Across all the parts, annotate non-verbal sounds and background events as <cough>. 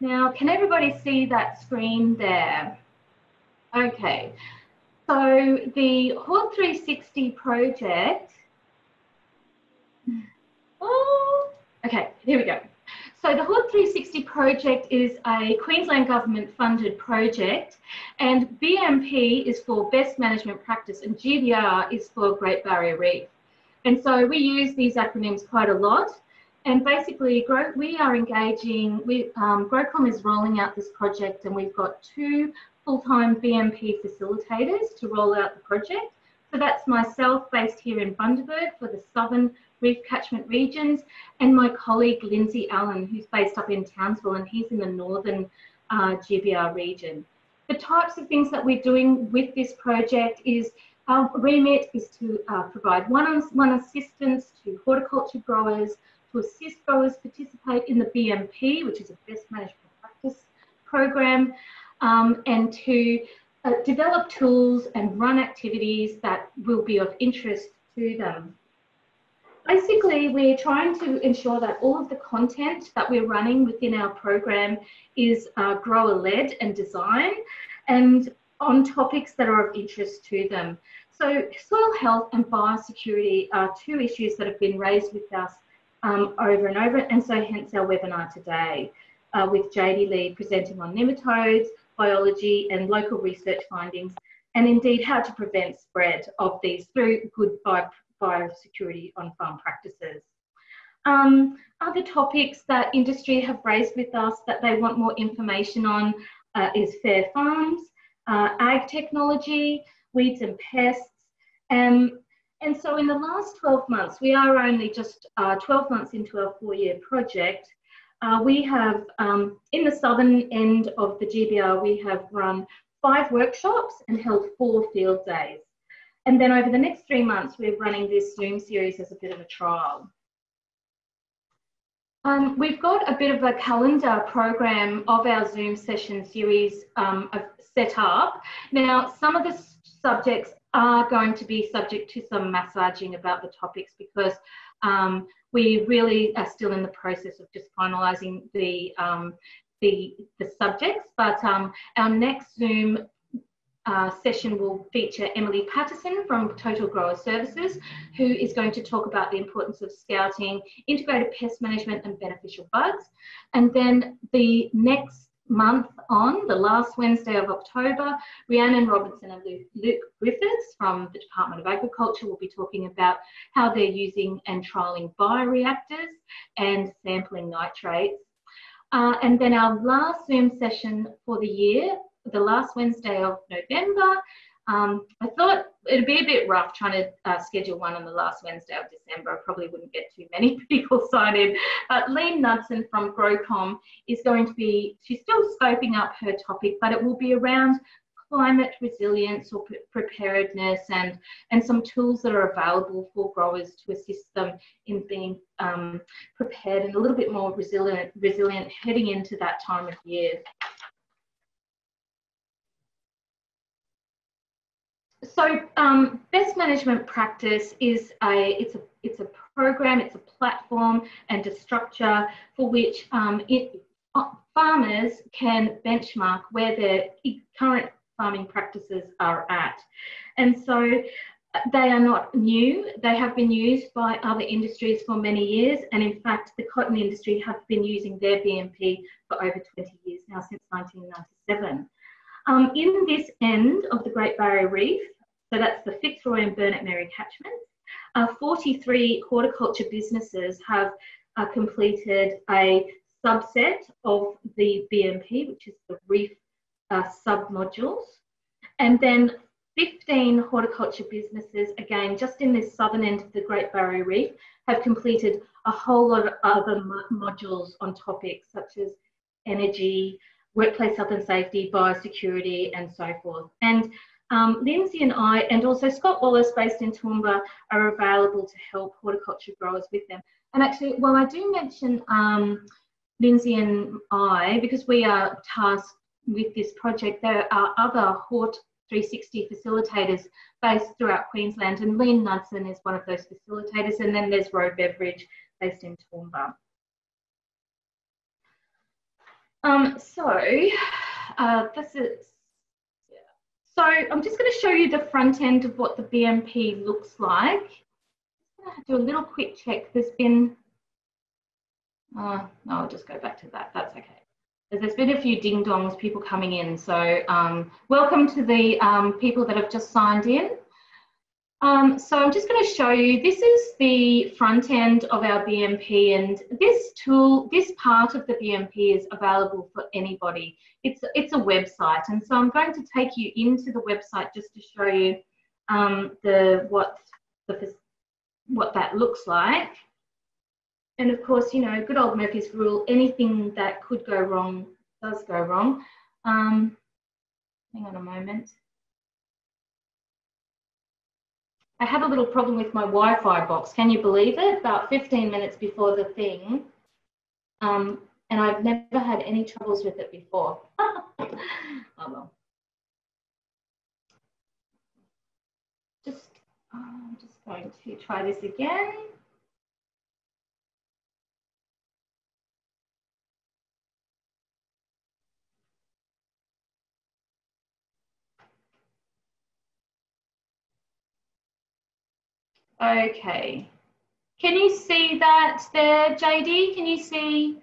Now, can everybody see that screen there? Okay, so the Hort 360 project, oh, okay, here we go. So the Hort 360 project is a Queensland government funded project and BMP is for best management practice and GBR is for Great Barrier Reef. And so we use these acronyms quite a lot. And basically, we are engaging, we, um, Growcom is rolling out this project and we've got two full-time BMP facilitators to roll out the project. So that's myself based here in Bundaberg for the Southern Reef Catchment Regions and my colleague Lindsay Allen who's based up in Townsville and he's in the Northern uh, GBR region. The types of things that we're doing with this project is our remit is to uh, provide one-on-one assistance to horticulture growers, assist growers participate in the BMP, which is a best management practice program, um, and to uh, develop tools and run activities that will be of interest to them. Basically, we're trying to ensure that all of the content that we're running within our program is uh, grower-led and design and on topics that are of interest to them. So soil health and biosecurity are two issues that have been raised with us um, over and over, and so hence our webinar today uh, with JD Lee presenting on nematodes, biology and local research findings, and indeed how to prevent spread of these through good bio biosecurity on farm practices. Um, other topics that industry have raised with us that they want more information on uh, is fair farms, uh, ag technology, weeds and pests. Um, and so in the last 12 months, we are only just uh, 12 months into our four-year project, uh, we have, um, in the southern end of the GBR, we have run five workshops and held four field days. And then over the next three months, we're running this Zoom series as a bit of a trial. Um, we've got a bit of a calendar program of our Zoom session series um, set up. Now, some of the subjects are going to be subject to some massaging about the topics because um, we really are still in the process of just finalising the, um, the, the subjects. But um, our next Zoom uh, session will feature Emily Patterson from Total Grower Services, who is going to talk about the importance of scouting, integrated pest management and beneficial bugs. And then the next month on, the last Wednesday of October, Rhiannon Robinson and Luke Griffiths from the Department of Agriculture will be talking about how they're using and trialling bioreactors and sampling nitrates. Uh, and then our last Zoom session for the year the last Wednesday of November. Um, I thought it'd be a bit rough trying to uh, schedule one on the last Wednesday of December. I probably wouldn't get too many <laughs> people signed in. But Lean Knudsen from Growcom is going to be, she's still scoping up her topic, but it will be around climate resilience or preparedness and, and some tools that are available for growers to assist them in being um, prepared and a little bit more resilient, resilient heading into that time of year. So um, best management practice is a it's a it's a program, it's a platform and a structure for which um, it, uh, farmers can benchmark where their current farming practices are at. And so uh, they are not new. They have been used by other industries for many years. And in fact, the cotton industry have been using their BMP for over 20 years now, since 1997. Um, in this end of the Great Barrier Reef, so that's the Fitzroy and Burnett Mary catchments. Uh, 43 horticulture businesses have uh, completed a subset of the BMP, which is the reef uh, sub-modules. And then 15 horticulture businesses, again, just in this southern end of the Great Barrier Reef, have completed a whole lot of other modules on topics such as energy, workplace health and safety, biosecurity, and so forth. And um, Lindsay and I, and also Scott Wallace, based in Toowoomba, are available to help horticulture growers with them. And actually, while I do mention um, Lindsay and I, because we are tasked with this project, there are other Hort 360 facilitators based throughout Queensland, and Lynn Knudsen is one of those facilitators, and then there's Roe Beveridge based in Toowoomba. Um, so uh, this is, so I'm just going to show you the front end of what the BMP looks like. I'm just gonna do a little quick check. There's been, uh, no, I'll just go back to that. That's okay. There's been a few ding dongs, people coming in. So um, welcome to the um, people that have just signed in. Um, so I'm just going to show you, this is the front end of our BMP and this tool, this part of the BMP is available for anybody. It's, it's a website and so I'm going to take you into the website just to show you um, the, what, the, what that looks like. And of course, you know, good old Murphy's rule, anything that could go wrong does go wrong. Um, hang on a moment. I had a little problem with my Wi-Fi box. Can you believe it? About 15 minutes before the thing. Um, and I've never had any troubles with it before. <laughs> oh well. Just, I'm just going to try this again. Okay. Can you see that there, JD? Can you see?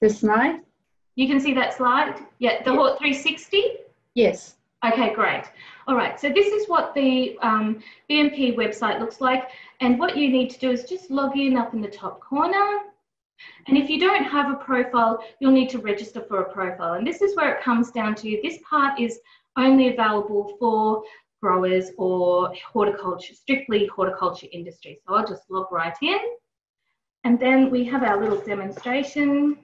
The slide? You can see that slide? Yeah, the Hort 360? Yes. Okay, great. All right, so this is what the um, BMP website looks like. And what you need to do is just log in up in the top corner. And if you don't have a profile, you'll need to register for a profile. And this is where it comes down to. This part is only available for growers or horticulture, strictly horticulture industry. So I'll just log right in. And then we have our little demonstration.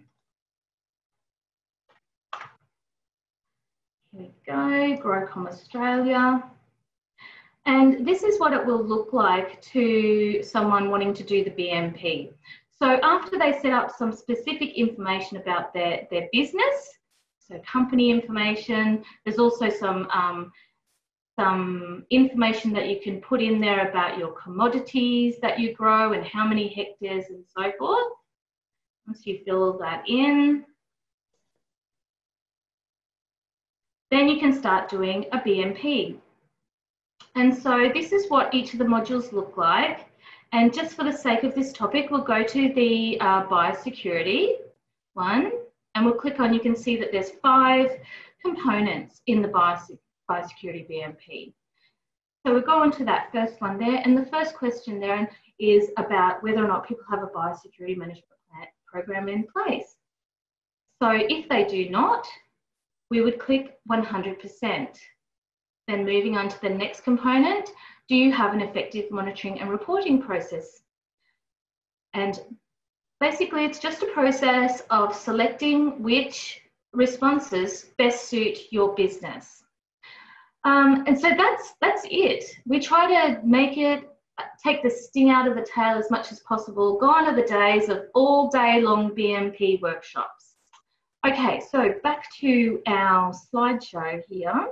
Here we go, Growcom Australia. And this is what it will look like to someone wanting to do the BMP. So after they set up some specific information about their, their business, so company information, there's also some, um, some information that you can put in there about your commodities that you grow and how many hectares and so forth. Once you fill that in, then you can start doing a BMP. And so this is what each of the modules look like. And just for the sake of this topic, we'll go to the uh, biosecurity one and we'll click on, you can see that there's five components in the biosecurity BMP. So we'll go on to that first one there. And the first question there is about whether or not people have a biosecurity management program in place. So if they do not, we would click 100%. Then moving on to the next component, do you have an effective monitoring and reporting process? And basically, it's just a process of selecting which responses best suit your business. Um, and so that's that's it. We try to make it take the sting out of the tail as much as possible. Gone are the days of all day long BMP workshops. Okay, so back to our slideshow here.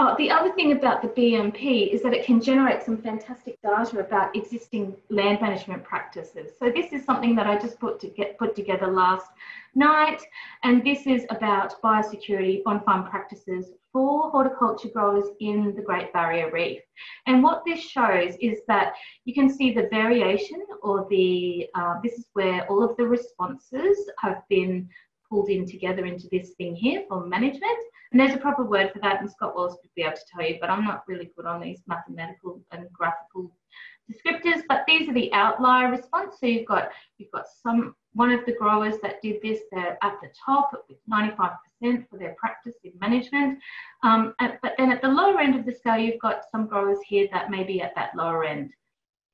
Oh, the other thing about the BMP is that it can generate some fantastic data about existing land management practices. So this is something that I just put to get put together last night, and this is about biosecurity on-farm practices for horticulture growers in the Great Barrier Reef. And what this shows is that you can see the variation or the, uh, this is where all of the responses have been pulled in together into this thing here for management. And there's a proper word for that, and Scott Wallace would be able to tell you, but I'm not really good on these mathematical and graphical descriptors. But these are the outlier response. So you've got you've got some one of the growers that did this. They're at the top with 95% for their practice in management. Um, but then at the lower end of the scale, you've got some growers here that may be at that lower end.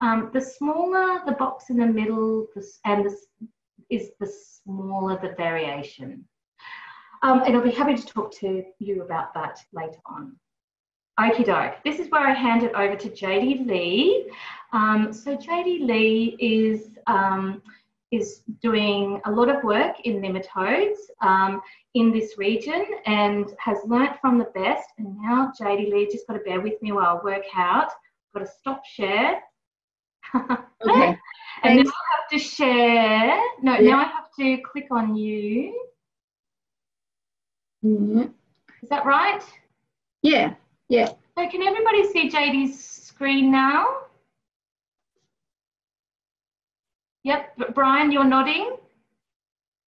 Um, the smaller the box in the middle, and the, is the smaller the variation. Um, and I'll be happy to talk to you about that later on. Okie doke. This is where I hand it over to JD Lee. Um, so JD Lee is um, is doing a lot of work in nematodes um, in this region and has learnt from the best. And now, JD Lee, just got to bear with me while I work out. Got to stop share. Okay. <laughs> and now I have to share. No, Yeah. now I have to click on you. Is that right? Yeah, yeah. So can everybody see JD's screen now? Yep, Brian, you're nodding?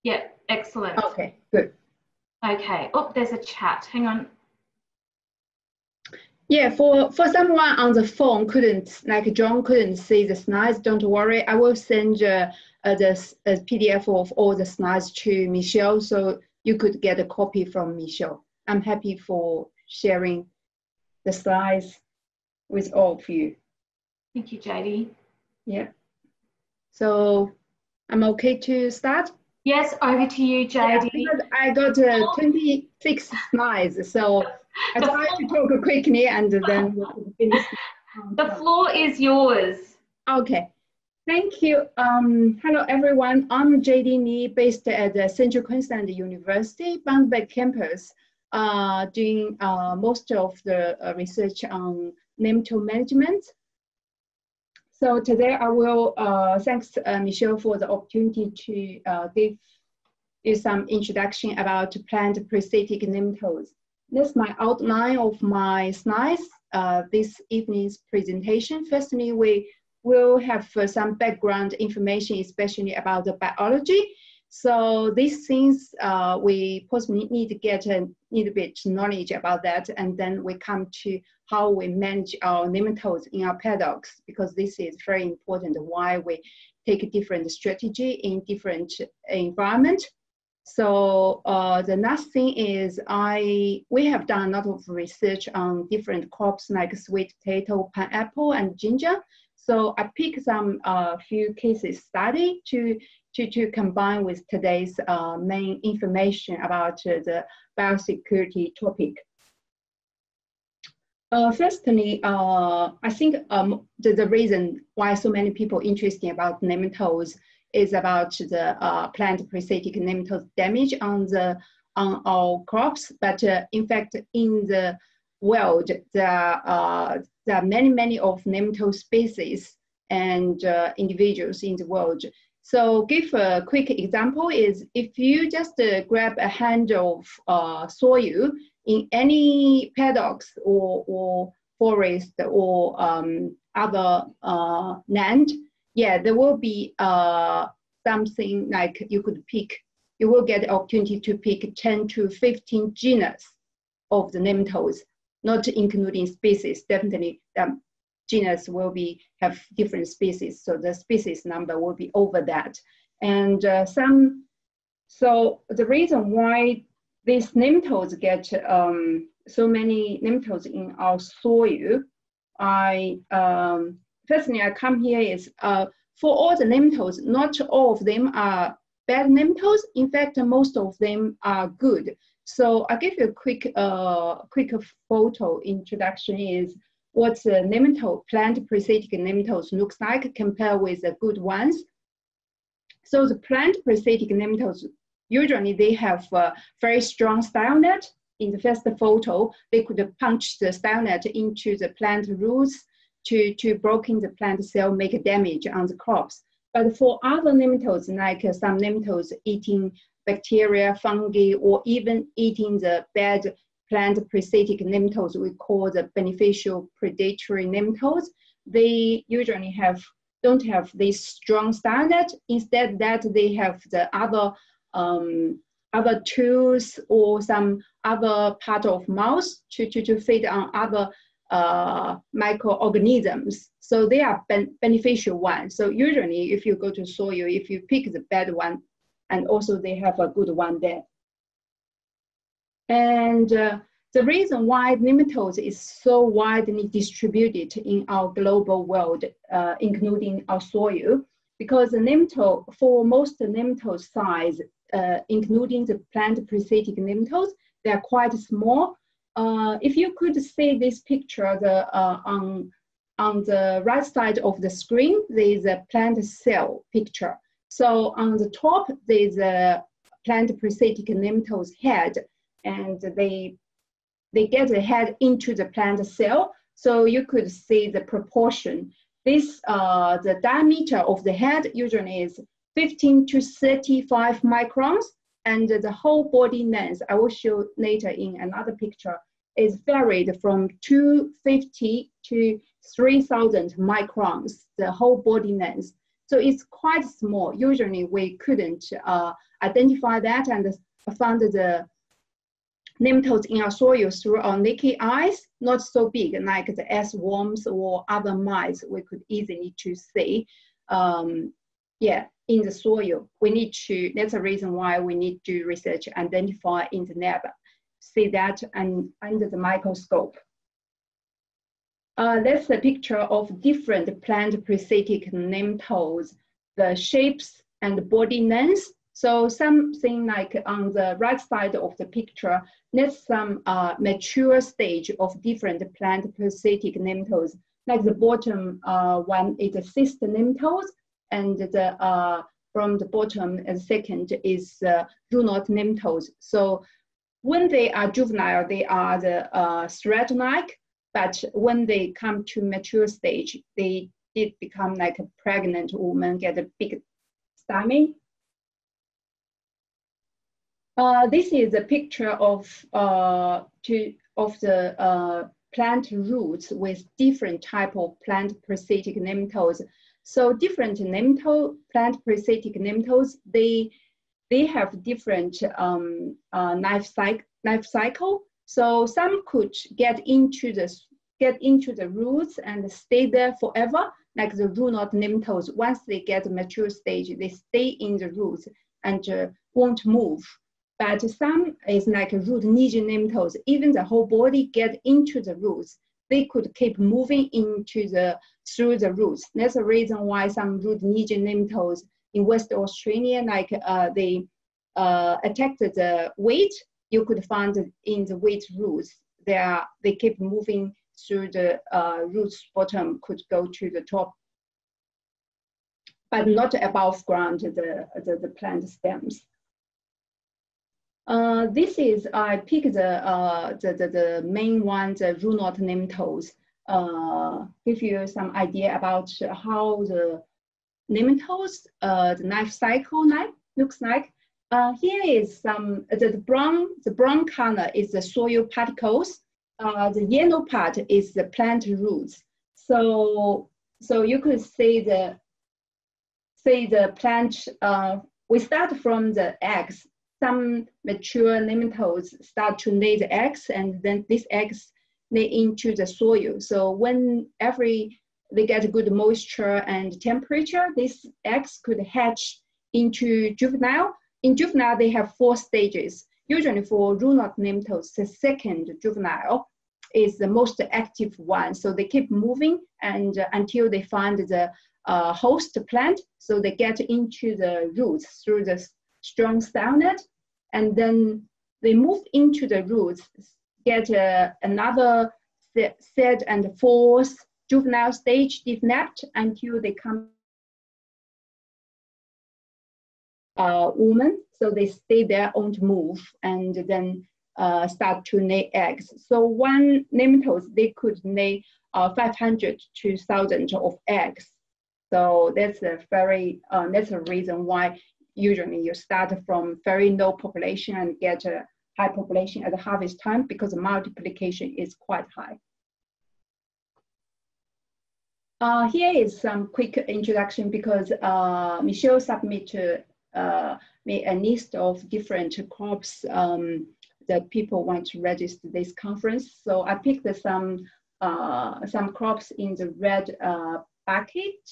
Yep, excellent. Okay, good. Okay, oh, there's a chat. Hang on. Yeah, for, for someone on the phone couldn't, like John couldn't see the slides, don't worry. I will send uh, uh, the uh, PDF of all the slides to Michelle so you could get a copy from Michelle. I'm happy for sharing the slides with all of you. Thank you, JD. Yeah. So I'm okay to start? Yes, over to you, Yeah, JD. because I got uh, 26 slides, so I try to talk quickly and then finish. <laughs> The floor is yours. Okay, thank you. Um, hello, everyone. I'm JD Ni, based at the Central Queensland University, Bundaberg campus, uh, doing uh, most of the uh, research on nematode management. So today I will, uh, thanks uh, Michelle for the opportunity to give you some introduction about plant parasitic nematodes. That's my outline of my slides, this evening's presentation. Firstly, we will have uh, some background information, especially about the biology. So these things uh, we possibly need to get a little bit knowledge about that, and then we come to how we manage our nematodes in our paddocks, because this is very important. Why we take a different strategy in different environment. So uh, the last thing is I we have done a lot of research on different crops like sweet potato, pineapple, and ginger. So I picked some uh, few cases study to to, to combine with today's uh, main information about uh, the biosecurity topic. Uh, firstly, uh, I think um, the, the reason why so many people interested about nematodes is about the uh, plant parasitic nematode damage on the on our crops. But in fact, in the world, there are, uh, there are many many of nematode species and uh, individuals in the world. So, give a quick example is if you just uh, grab a hand of uh, soil in any paddocks or, or forest or um, other uh, land, yeah, there will be uh, something like you could pick, you will get the opportunity to pick 10 to 15 genus of the nematodes, not including species, definitely um, genus will be have different species, so the species number will be over that. And uh, some, so the reason why these nematodes get um, so many nematodes in our soil, I um, personally I come here is uh, for all the nematodes, not all of them are bad nematodes. In fact, most of them are good. So I'll give you a quick, uh, quick photo introduction is what the nematode, plant parasitic nematodes looks like compared with the good ones. So the plant parasitic nematodes, usually they have a very strong stylet. In the first photo, they could punch the stylet into the plant roots to, to broken the plant cell, make damage on the crops. But for other nematodes, like some nematodes eating bacteria, fungi, or even eating the bad plant parasitic nematodes we call the beneficial predatory nematodes, they usually have don't have this strong standard. Instead, that they have the other um, other tools or some other part of mouse to, to, to feed on other uh, microorganisms. So they are ben beneficial ones. So usually if you go to soil, if you pick the bad one, and also they have a good one there. And uh, the reason why nematodes is so widely distributed in our global world, uh, including our soil, because the nematode, for most nematode size, uh, including the plant parasitic nematodes, they are quite small. Uh, if you could see this picture the, uh, on, on the right side of the screen, there is a plant cell picture. So on the top, there's a plant parasitic nematodes head, and they they get the head into the plant cell. So you could see the proportion. This uh, the diameter of the head usually is 15 to 35 microns, and the whole body length, I will show later in another picture, is varied from 250 to 3000 microns, the whole body length. So it's quite small. Usually we couldn't uh, identify that and found the nematodes in our soil through our naked eyes, not so big like the S worms or other mites we could easily to see. Um, yeah, in the soil. We need to, that's a reason why we need to research, identify in the lab, see that and under the microscope. Uh, that's a picture of different plant parasitic nematodes, the shapes and body length. So something like on the right side of the picture, that's some uh, mature stage of different plant parasitic nematodes. Like the bottom uh, one is a cyst nematodes, and the uh, from the bottom and second is uh, Rheunoid nematodes. So when they are juvenile, they are the uh, thread-like, but when they come to mature stage, they did become like a pregnant woman, get a big stomach. Uh, this is a picture of, uh, to, of the uh, plant roots with different type of plant parasitic nematodes. So different nematode, plant parasitic nematodes, they, they have different um, uh, life, cycle, life cycle. So some could get into the, get into the roots and stay there forever, like the Rheunoid nematodes. Once they get mature stage, they stay in the roots and uh, won't move. But some is like root lesion nematodes, even the whole body get into the roots they could keep moving into the through the roots. That's the reason why some root lesion nematodes in West Australia, like uh, they uh, attacked the wheat, you could find in the wheat roots. They are they keep moving through the uh, roots bottom, could go to the top, but not above ground the the, the plant stems. Uh, this is, I picked the, uh, the, the, the, main one, the Rheunoid nematodes, uh, give you some idea about how the nematodes, uh, the life cycle like, looks like. Uh, here is some, the, the, brown, the brown color is the soil particles. Uh, the yellow part is the plant roots. So, so you could see the, see the plant, we start from the eggs some mature nematodes start to lay the eggs and then these eggs lay into the soil. So when every they get good moisture and temperature, these eggs could hatch into juvenile. In juvenile, they have four stages. Usually for Rheunoid nematodes, the second juvenile is the most active one. So they keep moving and uh, until they find the uh, host plant. So they get into the roots through the strong net, and then they move into the roots, get uh, another third and fourth juvenile stage developed until they come uh, woman, so they stay there, won't move, and then uh, start to lay eggs. So one nematodes, they could lay uh, 500 to 1,000 of eggs. So that's a very, uh, that's a reason why usually you start from very low population and get a high population at the harvest time because the multiplication is quite high. Uh, here is some quick introduction because uh, Michelle submitted uh, a list of different crops um, that people want to register this conference. So I picked some uh, some crops in the red uh, bucket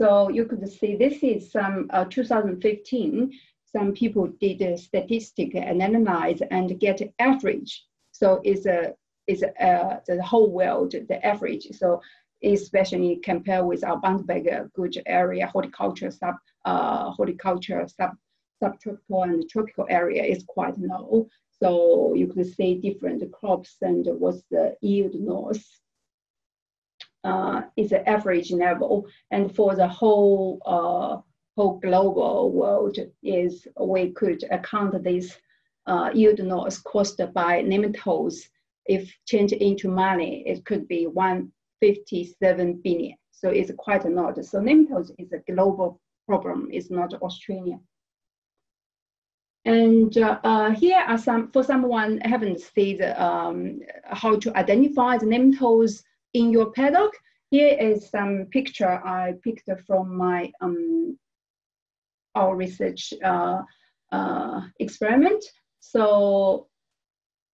so you could see this is some uh, 2015. Some people did a statistic and analyze and get average. So it's a is uh, the whole world the average. So especially compared with our Bundaberg good area horticulture sub uh, horticulture sub subtropical and tropical area is quite low. So you could see different crops and what's the yield loss uh, is the average level. And for the whole uh, whole global world is we could account this uh, yield loss caused by nematodes. If changed into money, it could be 157 billion. So it's quite a lot. So nematodes is a global problem, it's not Australian. And uh, uh, here are some, for someone haven't seen um, how to identify the nematodes in your paddock, here is some picture I picked from my um, our research uh, uh, experiment. So,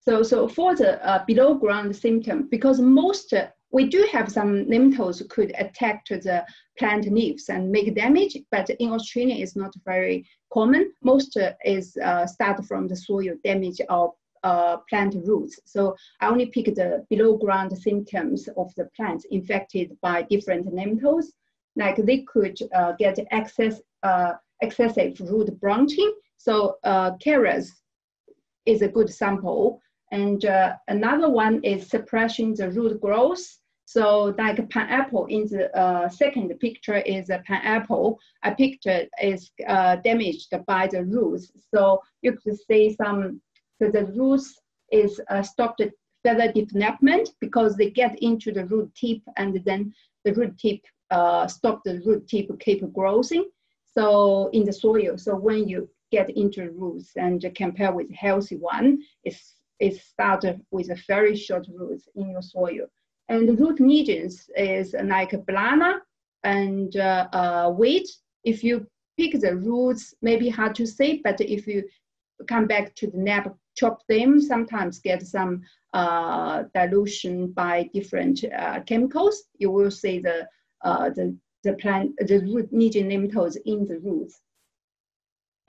so, so for the uh, below ground symptom, because most we do have some nematodes could attack the plant leaves and make damage, but in Australia it's not very common. Most uh, is uh, start from the soil damage of uh, plant roots. So I only pick the below ground symptoms of the plants infected by different nematodes. Like they could uh, get excess, uh, excessive root branching. So uh, carrots is a good sample. And uh, another one is suppressing the root growth. So like pineapple in the uh, second picture is a pineapple. A picture is uh, damaged by the roots. So you could see some, so the roots is uh, stopped further development because they get into the root tip and then the root tip uh, stop the root tip keep growing. So in the soil, so when you get into roots and compare with healthy one, it's, it started with a very short roots in your soil. And the root lesions is like banana and uh, uh, wheat. If you pick the roots, maybe hard to see, but if you come back to the nap, chop them, sometimes get some uh, dilution by different uh, chemicals, you will see the, uh, the, the plant, the root lesion nematodes in the roots.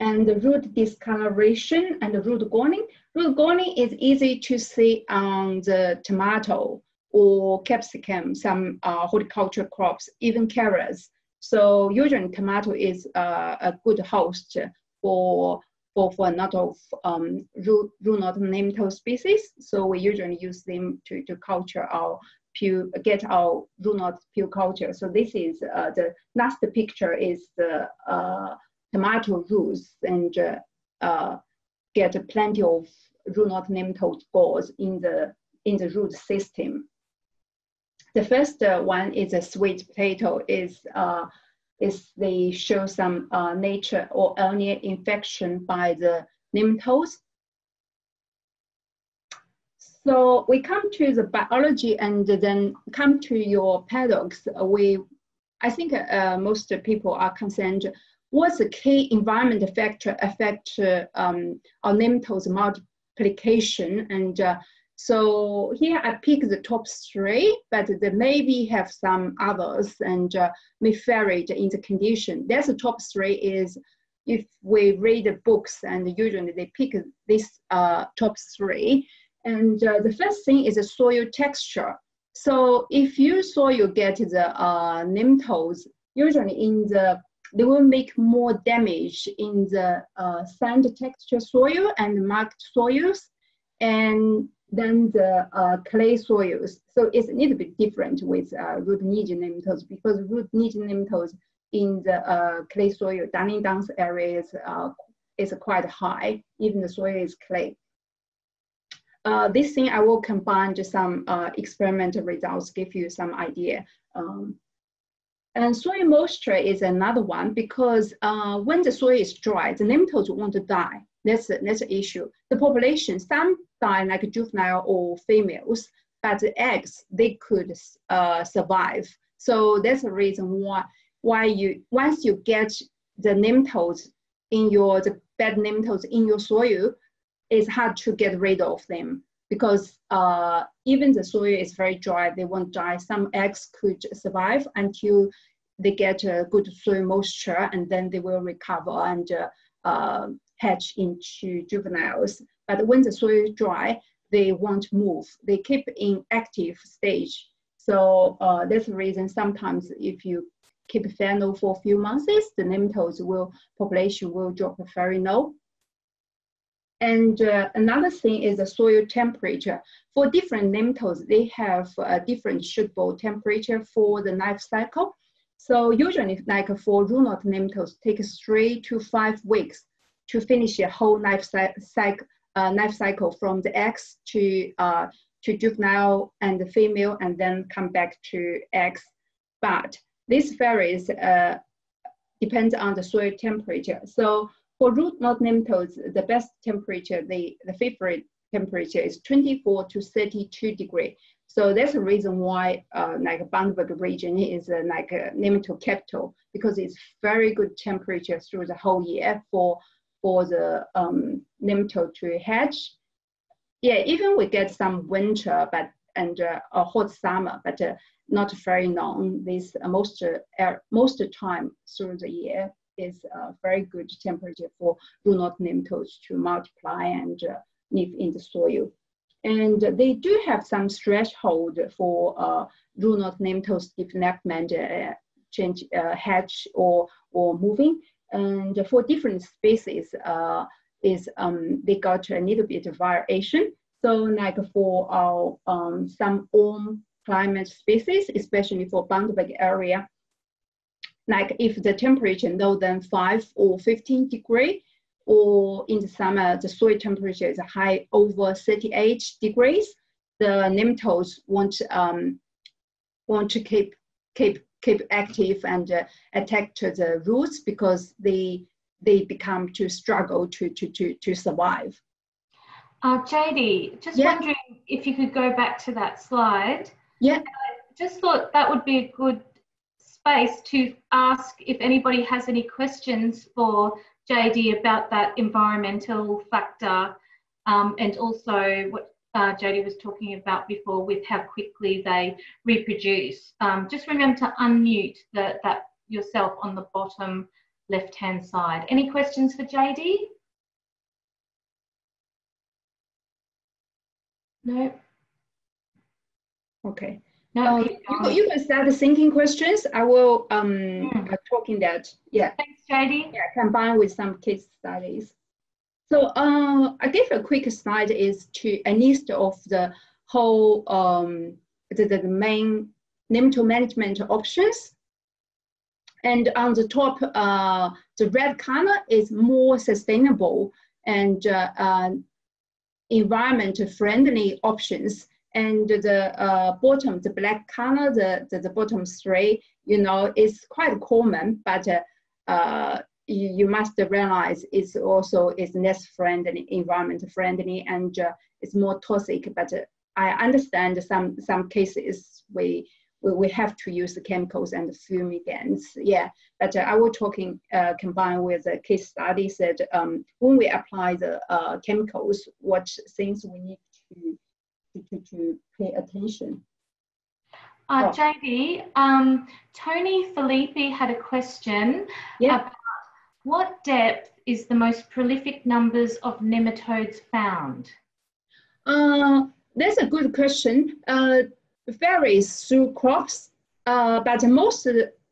And the root discoloration and the root galling. Root galling is easy to see on the tomato or capsicum, some uh, horticulture crops, even carrots. So usually tomato is uh, a good host for, for, for a lot of um, root, root nematode species. So we usually use them to, to culture our pure, get our root knot pure culture. So this is uh, the last picture is the uh, tomato roots and uh, get plenty of root knot nematode spores in the in the root system. The first uh, one is a sweet potato. Is uh, is they show some uh, nature or earlier infection by the nematodes. So we come to the biology and then come to your paddocks. We, I think uh, most people are concerned. What's the key environment factor affect uh, um, our nematodes multiplication and uh, so here I pick the top three, but they maybe have some others and uh, may vary in the condition. That's the top three is if we read the books and usually they pick this uh, top three. And uh, the first thing is the soil texture. So if your soil get the uh, nematodes, usually in the they will make more damage in the uh, sand texture soil and marked soils. And than the uh, clay soils. So it's a little bit different with uh, root lesion nematodes because root lesion nematodes in the uh, clay soil, Darling Downs areas uh, is quite high, even the soil is clay. Uh, this thing I will combine just some uh, experimental results, give you some idea. Um, and soil moisture is another one because uh, when the soil is dry, the nematodes want to die. That's, that's issue. The population, some die like juvenile or females, but the eggs, they could uh, survive. So that's the reason why, why you, once you get the nematodes in your, the bad nematodes in your soil, it's hard to get rid of them because uh, even the soil is very dry, they won't die. Some eggs could survive until they get a good soil moisture and then they will recover and uh, uh, hatch into juveniles. But when the soil is dry, they won't move. They keep in active stage. So uh, that's the reason sometimes if you keep fennel for a few months, the nematodes will population will drop very low. And uh, another thing is the soil temperature. For different nematodes, they have a different suitable temperature for the life cycle. So usually, like for root nematodes, takes three to five weeks to finish a whole life cycle, uh, life cycle from the eggs to uh, to juvenile and the female, and then come back to eggs. But this varies uh, depends on the soil temperature. So for root knot nematodes, the best temperature, the, the favorite temperature is 24 to 32 degree. So that's the reason why uh, like Bundaberg region is uh, like a nematode capital because it's very good temperature through the whole year for for the um, nematode to hatch. Yeah, even we get some winter, but and uh, a hot summer, but uh, not very long. This uh, most uh, most time through the year is a very good temperature for knot nematodes to multiply and uh, live in the soil. And they do have some threshold for uh, knot nematodes development, uh, change, uh, hatch or, or moving. And for different species, uh, is um, they got a little bit of variation. So like for our um, some warm climate species, especially for Bundaberg area, like if the temperature lower than 5 or 15 degree, or in the summer, the soil temperature is high over 38 degrees, the nematodes want, um, want to keep, keep, keep active and uh, attack to the roots because they, they become to struggle to, to, to, to survive. Uh, JD, just yeah. wondering if you could go back to that slide. Yeah. I just thought that would be a good space to ask if anybody has any questions for JD about that environmental factor um, and also what uh, JD was talking about before with how quickly they reproduce. Um, just remember to unmute the, that yourself on the bottom left hand side. Any questions for JD? No. Okay. No, um, you, you, can start the thinking questions. I will um mm. talk in that. Yeah. Thanks, JD. Yeah, combine with some case studies. So uh, I gave a quick slide is to a list of the whole um the, the main nematode management options. And on the top, uh, the red color is more sustainable and uh, uh, environment friendly options and the uh, bottom, the black color, the, the, the, bottom three, you know, is quite common, but uh, you, you, must realize it's also is less friendly, environment friendly, and uh, it's more toxic. But uh, I understand some some cases we, we, we have to use the chemicals and the fumigants. Yeah, but uh, I will talking uh, combined with a case study said um, when we apply the chemicals, what things we need to to, to, pay attention. Uh, oh. JD, um, Tony Filippi had a question yeah. What depth is the most prolific numbers of nematodes found? Uh, that's a good question. Uh, varies through crops, uh, but most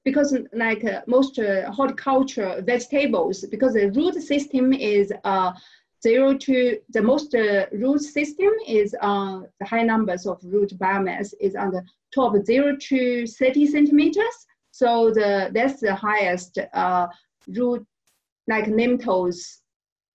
because like uh, most uh, horticulture vegetables, because the root system is uh, zero to the most root system is the high numbers of root biomass is on the top zero to 30 centimeters. So the that's the highest root like nematodes,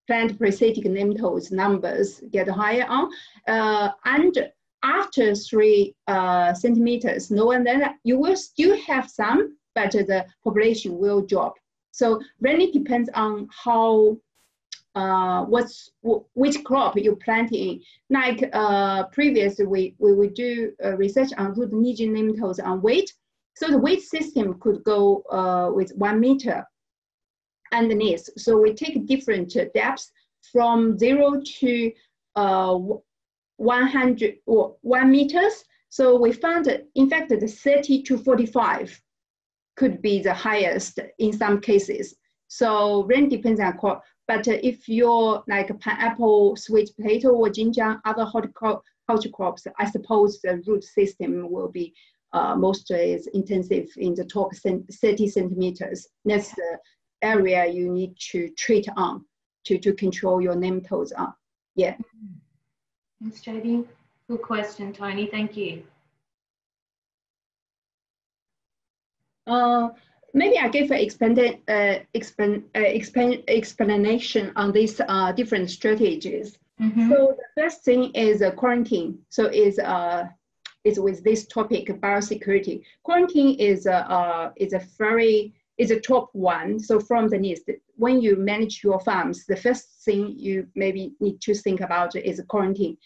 plant parasitic nematodes numbers get higher on. Uh, and after three uh, centimeters, no one then you will still have some, but the population will drop. So really depends on how uh, what's which crop you planting. Like uh, previously, we, we would do uh, research on root niche nematodes on weight. So the weight system could go uh, with one meter underneath. So we take different depths from zero to uh, 100 or one meters. So we found, in fact, the 30 to 45 could be the highest in some cases. So rain depends on crop. But if you're like pineapple, sweet potato, or ginger, other horticulture crops, I suppose the root system will be uh, most is intensive in the top 30 centimeters. That's the area you need to treat on to, to control your nematodes on. Yeah. Thanks, JD. Good question, Tony. Thank you. Uh, maybe I give an expanded, uh, expand, uh, expand, explanation on these uh, different strategies. Mm-hmm. So the first thing is uh, quarantine. So is uh, is with this topic biosecurity. Quarantine is a uh, is a very is a top one. So from the list, when you manage your farms, the first thing you maybe need to think about is quarantine.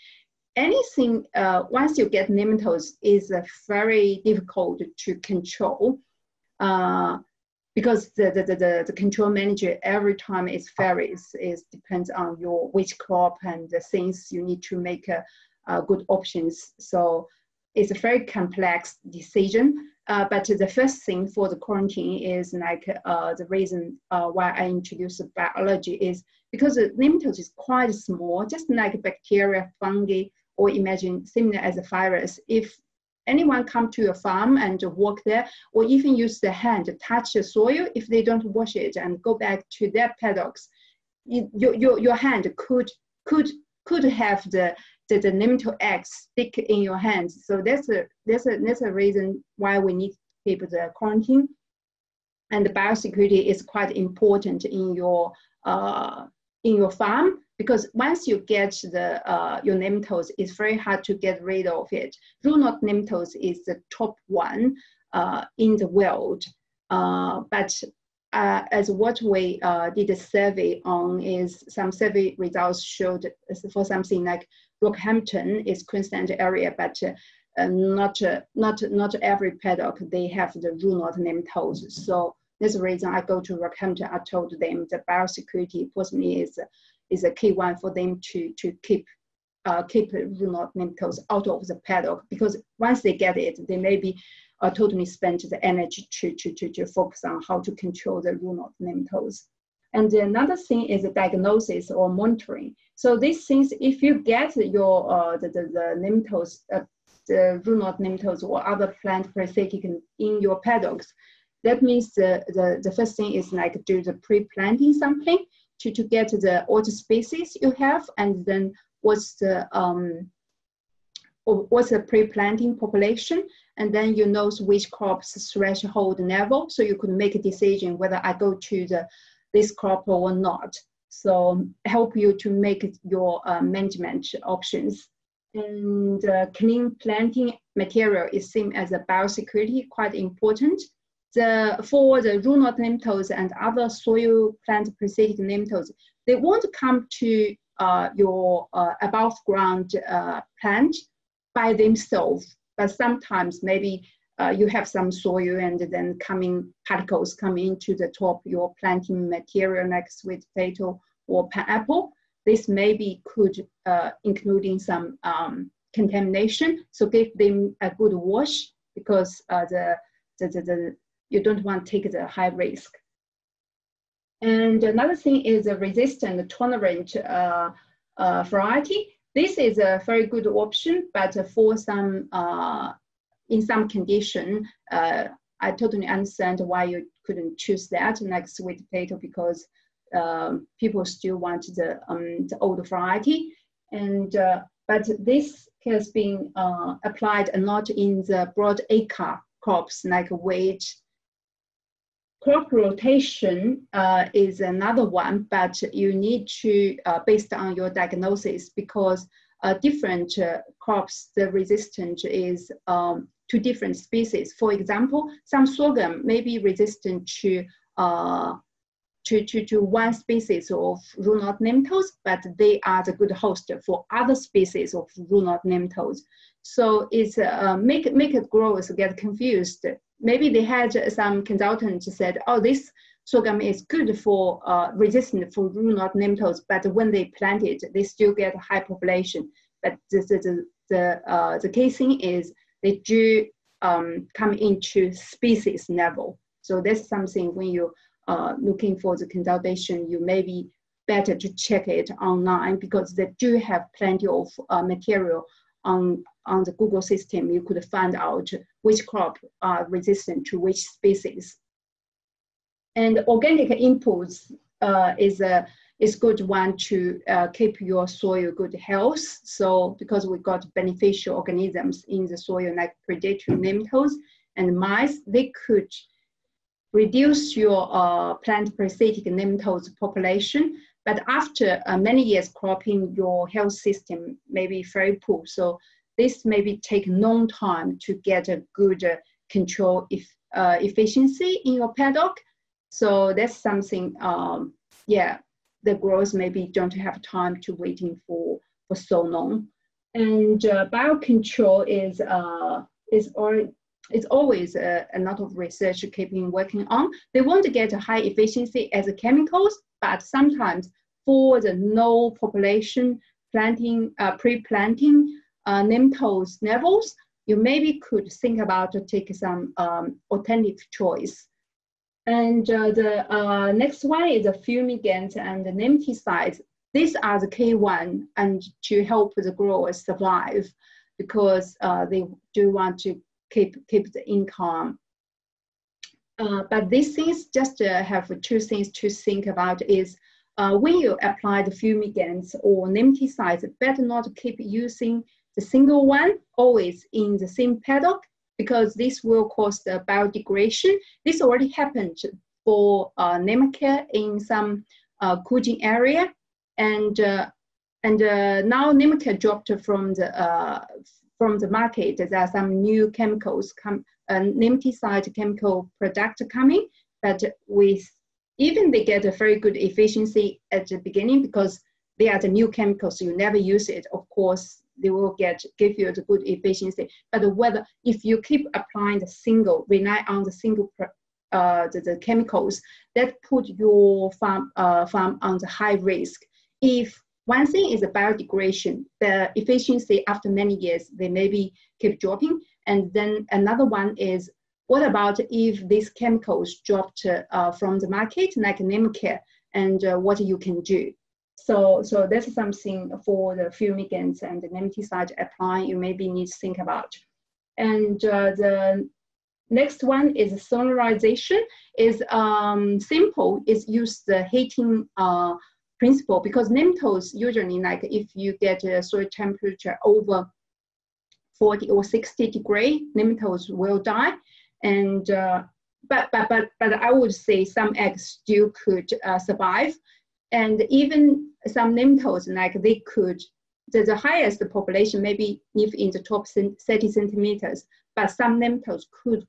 Anything uh, once you get nematodes is uh, very difficult to control uh, because the, the, the, the, control manager every time it varies. It depends on your which crop and the things you need to make a, a good options. So it's a very complex decision. Uh, but the first thing for the quarantine is like uh, the reason uh, why I introduced biology is because the nematodes is quite small, just like bacteria, fungi, or imagine similar as a virus. If anyone come to your farm and work there, or even use the hand to touch the soil, if they don't wash it and go back to their paddocks, your, your, your hand could, could, could have the the, the nematode eggs stick in your hands. So that's a, that's a, that's a reason why we need to keep the quarantine. And the biosecurity is quite important in your, uh, in your farm because once you get the, uh, your nematodes, it's very hard to get rid of it. Root-knot nematodes is the top one uh, in the world. Uh, but uh, as what we uh, did a survey on is some survey results showed for something like Rockhampton is Queensland area, but uh, not, uh, not, not every paddock, they have the root-knot nematodes. So this reason I go to Rockhampton. I told them the biosecurity personally is, is a key one for them to, to keep uh, keep root-knot nematodes out of the paddock because once they get it, they maybe uh, totally spend the energy to, to, to, to focus on how to control the root-knot nematodes. And another thing is the diagnosis or monitoring. So these things, if you get your uh, the, the, the nematodes, uh, the root-knot nematodes or other plant parasitic in, your paddocks, that means the, the, the first thing is like do the pre-planting sampling to, to get the all the species you have and then what's the um, what's the pre-planting population and then you know which crops threshold level so you could make a decision whether I go to the this crop or not. So help you to make your uh, management options. And uh, clean planting material is seen as a biosecurity, quite important. The, for the root-knot nematodes and other soil plant parasitic nematodes, they won't come to uh, your uh, above ground uh, plant by themselves, but sometimes maybe uh, you have some soil and then coming particles come into the top your planting material like sweet potato or pineapple. This maybe could uh, including some um, contamination. So give them a good wash because uh, the, the, the, the, you don't want to take the high risk. And another thing is a resistant tolerant uh, uh, variety. This is a very good option, but for some uh, in some condition, uh, I totally understand why you couldn't choose that next sweet potato because um, people still want the, um, the old variety. And, uh, but this has been uh, applied a lot in the broad acre crops like wheat. Crop rotation uh, is another one, but you need to, uh, based on your diagnosis, because uh, different uh, crops, the resistance is um, to different species. For example, some sorghum may be resistant to, uh, to, to, to one species of root-knot nematodes, but they are the good host for other species of root-knot nematodes. So it's uh, make, make growers get confused. Maybe they had some consultant said, oh, this sorghum is good for uh, resistant for root-knot nematodes, but when they plant it, they still get high population. But the, the, the, uh, the thing is they do um, come into species level. So that's something when you are uh, looking for the consultation, you may be better to check it online because they do have plenty of uh, material on, on the Google system. You could find out which crop are resistant to which species. And organic inputs uh, is a it's good one to uh, keep your soil good health. So because we got beneficial organisms in the soil like predatory nematodes and mice, they could reduce your uh, plant parasitic nematodes population, but after uh, many years cropping, your health system may be very poor. So this maybe take long time to get a good uh, control if, uh, efficiency in your paddock. So that's something, um, yeah, the growers maybe don't have time to waiting for, for so long. And uh, biocontrol is, uh, is or it's always a, a, lot of research keeping working on. They want to get a high efficiency as chemicals, but sometimes for the no population planting, uh, pre-planting uh, nematodes levels, you maybe could think about to take some um, alternative choice. And uh, the uh, next one is the fumigant and the nematicides. These are the key one and to help the growers survive because uh, they do want to keep keep the income. Uh, but these things just uh, have two things to think about is uh, when you apply the fumigants or nematicides, better not keep using the single one always in the same paddock because this will cause the biodegradation. This already happened for uh, in some uh, area, and uh, and uh, now Nemacur dropped from the uh, from the market, there are some new chemicals, come, uh, nematicide chemical product coming, but with even they get a very good efficiency at the beginning because they are the new chemicals, you never use it, of course, they will get give you the good efficiency. But whether if you keep applying the single, rely on the single uh, the, the chemicals, that put your farm uh, farm on the high risk. If one thing is the biodegradation. The efficiency after many years, they maybe keep dropping. And then another one is what about if these chemicals dropped uh, from the market, like Nemacur, and uh, what you can do? So, so that's something for the fumigants and the nematicide applying you maybe need to think about. And uh, the next one is solarization. is um, simple. Is use the heating uh, principle because nematodes usually like if you get a soil temperature over 40 or 60 degree, nematodes will die. And uh, but, but, but, but I would say some eggs still could uh, survive. And even some nematodes, like they could, the, the highest population maybe live in the top 30 centimeters, but some nematodes could,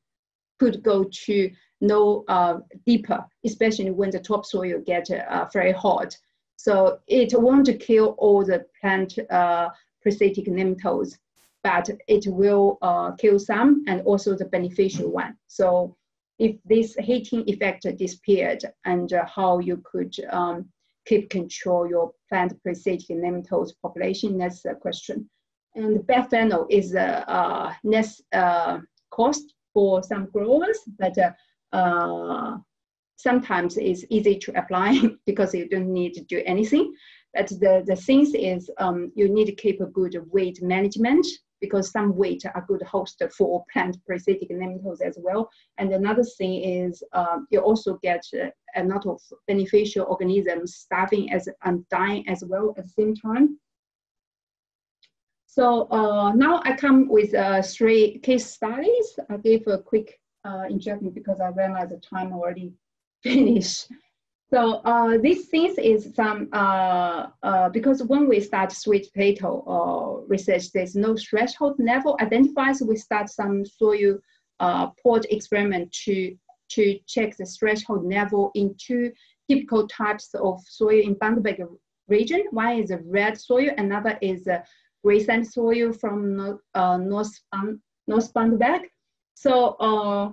could go to no uh, deeper, especially when the topsoil get uh, very hot. So it won't kill all the plant uh, parasitic nematodes, but it will uh, kill some and also the beneficial one. So if this heating effect disappeared and uh, how you could um, keep control your plant parasitic nematodes population, that's the question. And bifenthrin is a less uh, cost for some growers, but uh, uh sometimes it's easy to apply <laughs> because you don't need to do anything. But the, the thing is um, you need to keep a good weight management because some weight are good host for plant parasitic nematodes as well. And another thing is um, you also get a lot of beneficial organisms starving as and dying as well at the same time. So uh, now I come with uh, three case studies. I give a quick uh, introduction because I realize the time already <laughs> finish. So uh, these things is some, uh, uh, because when we start sweet potato research, there's no threshold level identified, so we start some soil uh, pot experiment to, to check the threshold level in two typical types of soil in Bundaberg region. One is a red soil, another is a gray sand soil from uh, North, North Bundaberg. So uh,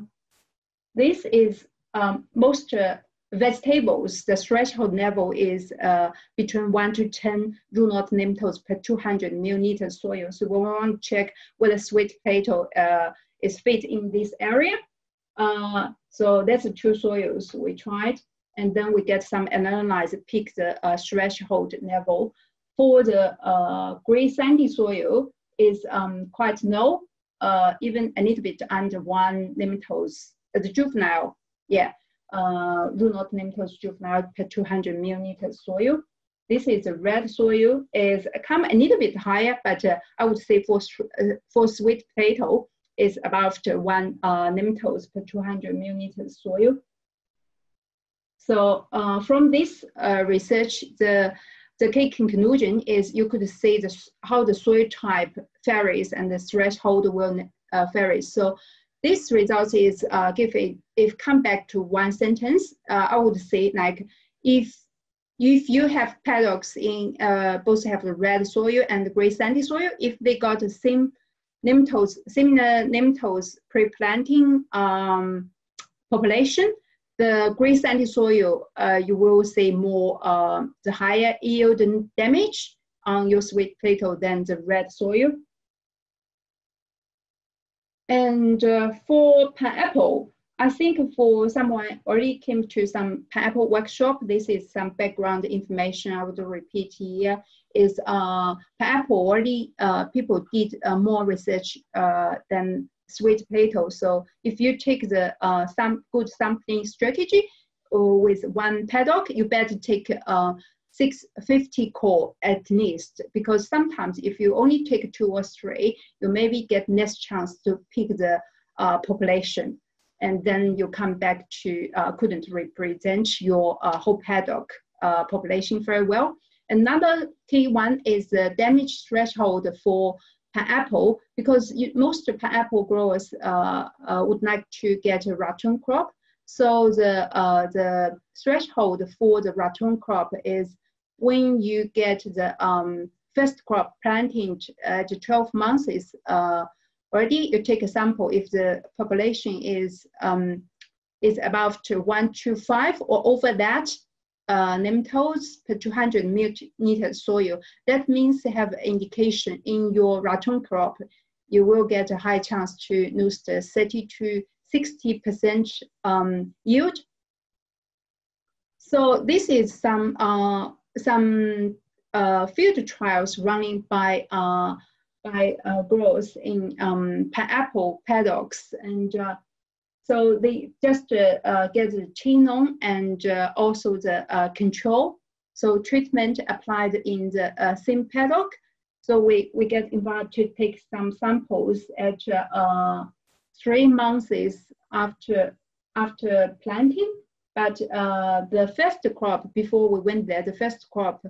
this is um, most uh, vegetables, the threshold level is uh, between 1 to 10 Root-knot nematodes per 200 milliliter soil. So we want to check whether sweet potato uh, is fit in this area. Uh, so that's the two soils we tried. And then we get some analyze, pick the uh, threshold level. For the uh, gray sandy soil is um, quite low, even a little bit under one nematodes. The juvenile yeah, uh, Root-knot nematodes juvenile per 200 milliliter soil. This is a red soil, is come a little bit higher, but uh, I would say for, uh, for sweet potato is about one uh, nematodes per 200 milliliter soil. So uh, from this uh, research, the the key conclusion is you could see the, how the soil type varies and the threshold will vary. So this result is uh, give it, if come back to one sentence, uh, I would say like if if you have paddocks in uh, both have the red soil and gray sandy soil, if they got the same nematodes, similar nematodes pre-planting um, population, the gray sandy soil, uh, you will see more uh, the higher yield damage on your sweet potato than the red soil. And uh, for pineapple, I think for someone already came to some pineapple workshop, this is some background information I would repeat here, is uh, pineapple already, uh, people did uh, more research uh, than sweet potato. So if you take the uh, some good sampling strategy uh, with one paddock, you better take 650 core at least, because sometimes if you only take two or three, you maybe get less chance to pick the uh, population. And then you come back to uh, couldn't represent your uh, whole paddock uh, population very well. Another key one is the damage threshold for pineapple because you, most pineapple growers uh, uh, would like to get a ratoon crop. So the, the threshold for the ratoon crop is when you get the um, first crop planting at 12 months is uh, already, you take a sample if the population is, um, is above one to five or over that, uh, nematodes per 200 meter soil. That means they have indication in your ratoon crop, you will get a high chance to lose the 30 to 60% um, yield. So this is some uh, some uh, field trials running by uh, by uh, growers in um, pineapple paddocks and uh, so they just uh, uh, get the genome and uh, also the control. So treatment applied in the same paddock. So we, we get invited to take some samples at three months after, after planting. But the first crop, before we went there, the first crop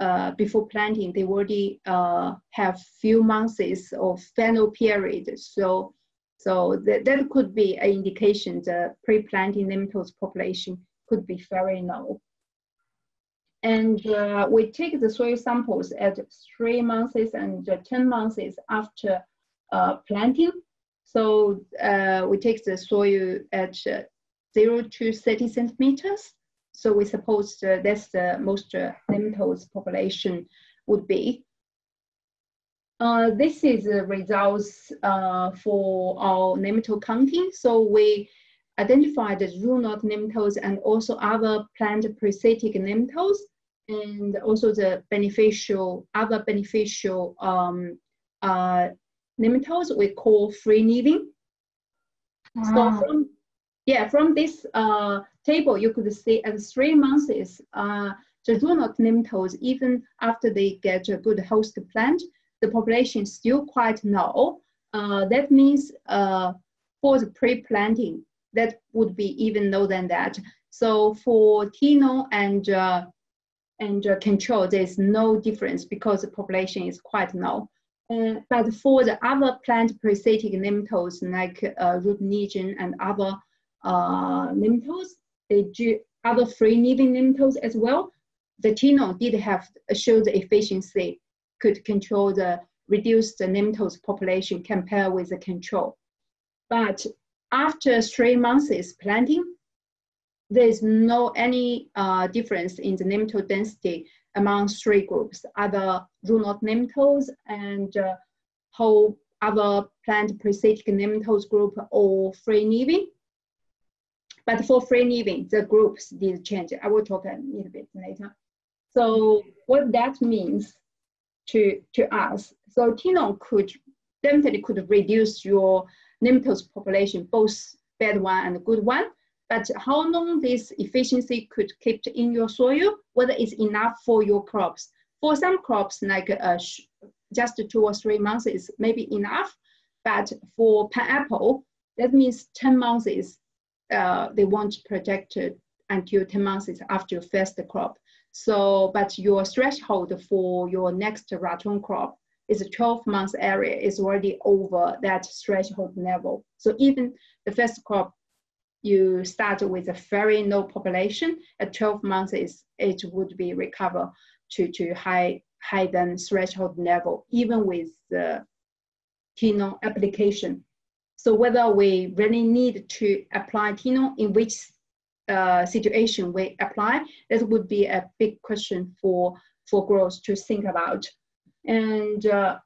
uh, before planting, they already uh, have few months of fallow period. So so that, that could be an indication the pre-planting nematodes population could be very low. And uh, we take the soil samples at three months and 10 months after uh, planting. So uh, we take the soil at uh, zero to 30 centimeters. So we suppose that's the most uh, nematodes population would be. Uh, this is the results uh, for our nematode counting. So we identified the zoonotic nematodes and also other plant parasitic nematodes and also the beneficial, other beneficial um, uh, nematodes we call free living. Wow. So from, yeah, from this uh, table, you could see at three months uh, the zoonotic nematodes, even after they get a good host plant, the population is still quite low. Uh, that means uh, for the pre-planting, that would be even lower than that. So for Tino and uh, and uh, control, there's no difference because the population is quite low. Uh, but for the other plant parasitic nematodes like uh, root and other uh, nematodes, they do other free living nematodes as well. The Tino did have show the efficiency could control the reduce the nematodes population compared with the control. But after three months is planting, there's no any uh, difference in the nematode density among three groups, other zoonotic nematodes and uh, whole other plant parasitic nematodes group or free living. But for free living, the groups did change. I will talk a little bit later. So what that means to, to us. So Tino could definitely could reduce your nematodes population, both bad one and good one. But how long this efficiency could keep in your soil, whether it's enough for your crops. For some crops, like uh, just two or three months is maybe enough. But for pineapple, that means 10 months is uh, they won't protect until 10 months after first crop. So, but your threshold for your next ratoon crop is 12 months area is already over that threshold level. So even the first crop, you start with a very low population, at 12 months is, it would be recover to, to high, high than threshold level, even with the Tino application. So whether we really need to apply Tino, in which uh, situation we apply, that would be a big question for, for growers to think about. And uh,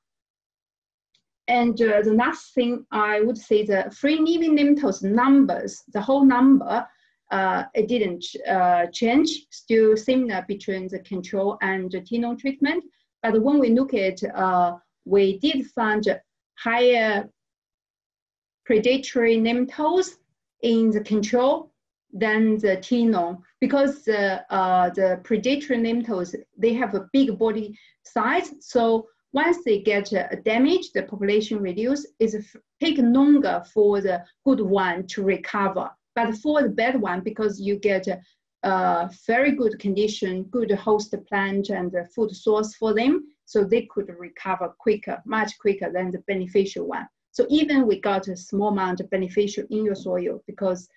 and uh, the last thing I would say the free living nematodes numbers, the whole number, uh, it didn't uh, change, still similar between the control and the Tino treatment. But when we look at, uh, we did find higher predatory nematodes in the control than the Tino because uh, the predatory nematodes, they have a big body size. So once they get uh, damaged, the population reduce, it take longer for the good one to recover. But for the bad one, because you get a very good condition, good host plant and food source for them, so they could recover quicker, much quicker than the beneficial one. So even we got a small amount of beneficial in your soil because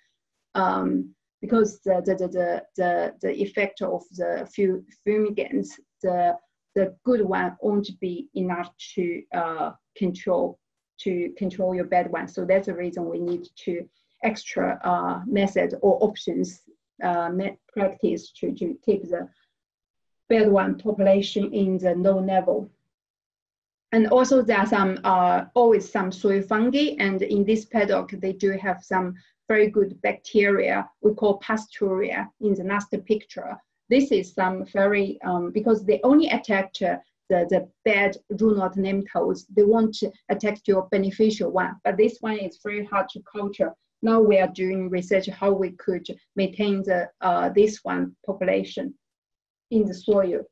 um, because the, the, the, the, the effect of the few fumigants, the, the good one won't be enough to uh, control to control your bad one. So that's the reason we need to extra uh, method or options uh, practice to, to keep the bad one population in the low level. And also there are some, uh, always some soil fungi and in this paddock, they do have some very good bacteria we call Pasteuria in the last picture. This is some very, um, because they only attack the, the bad root nematodes. They won't attack your beneficial one, but this one is very hard to culture. Now we are doing research how we could maintain the uh, this one population in the soil.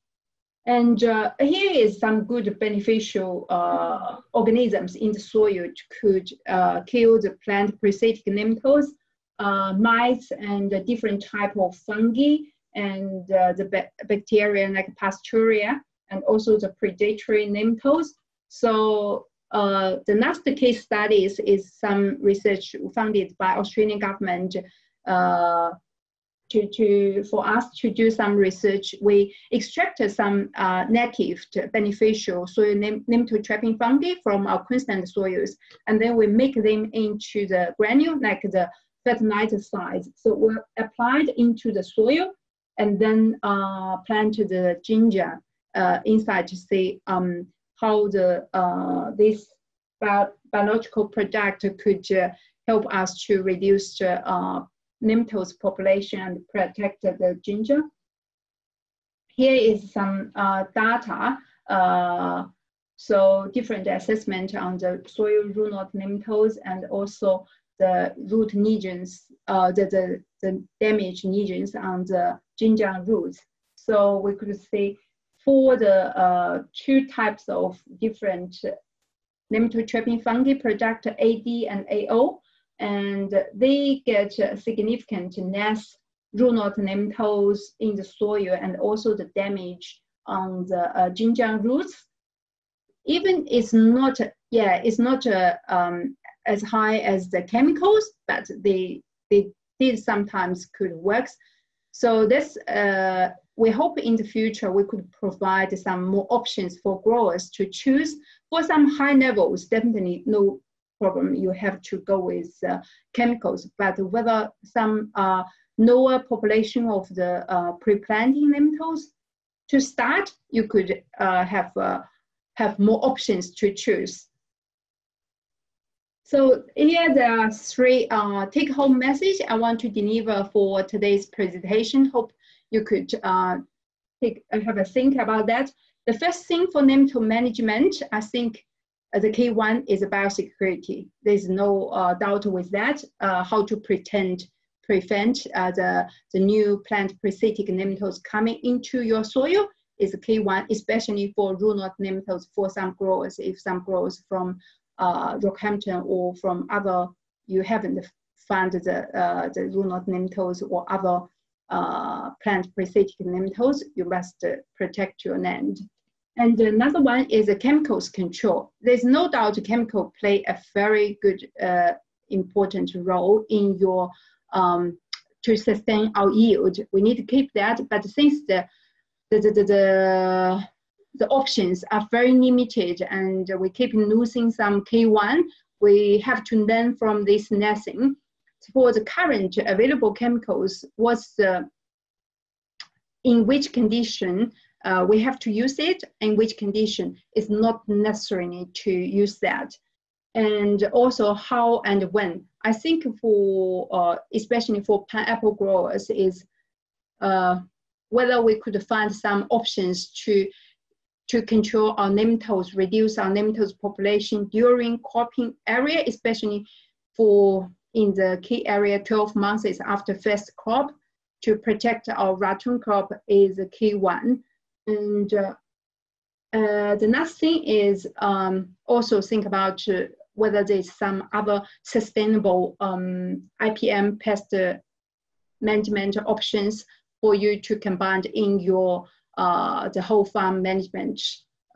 And uh, here is some good beneficial uh, organisms in the soil which could uh, kill the plant parasitic nematodes, uh, mites, and different type of fungi, and uh, the bacteria like Pasteuria, and also the predatory nematodes. So uh, the last case studies is some research funded by Australian government to, to for us to do some research, we extracted some uh, native beneficial soil nematode trapping fungi from our Queensland soils, and then we make them into the granule, like the fertilizer size. So we applied into the soil, and then uh, plant the ginger uh, inside to see um, how the uh, this bio biological product could uh, help us to reduce the uh, nematodes population and protect the ginger. Here is some uh, data. Uh, so different assessment on the soil root knot nematodes and also the root lesions, uh, the, the, the damaged lesions on the ginger roots. So we could see for the uh, two types of different nematode trapping fungi product AD and AO, and they get significant less root nematodes in the soil and also the damage on the uh, roots. Even it's not, yeah, it's not uh, um, as high as the chemicals, but they they did sometimes could work. So this, uh, we hope in the future we could provide some more options for growers to choose for some high levels. Definitely no problem, you have to go with uh, chemicals. But whether some uh, lower population of the uh, pre-planting nematodes to start, you could uh, have uh, have more options to choose. So here there are three uh, take-home message I want to deliver for today's presentation. Hope you could take have a think about that. The first thing for nematode management, I think the key one is biosecurity. There's no uh, doubt with that. Uh, how to pretend prevent uh, the, the new plant parasitic nematodes coming into your soil is a key one, especially for root knot nematodes for some growers. If some growers from uh, Rockhampton or from other, you haven't found the, uh, the root knot nematodes or other uh, plant parasitic nematodes, you must uh, protect your land. And another one is a chemicals control. There's no doubt chemical play a very good, uh, important role in your um, to sustain our yield. We need to keep that, but since the the, the, the, the options are very limited and we keep losing some K1, we have to learn from this lesson. For the current available chemicals, what's the, in which condition uh, we have to use it, in which condition it's not necessary to use that. And also how and when. I think for, uh, especially for pineapple growers is uh, whether we could find some options to to control our nematodes, reduce our nematodes population during cropping area, especially for in the key area 12 months after first crop to protect our ratoon crop is a key one. And uh, uh, the next thing is um, also think about uh, whether there's some other sustainable um, IPM pest management options for you to combine in your uh, the whole farm management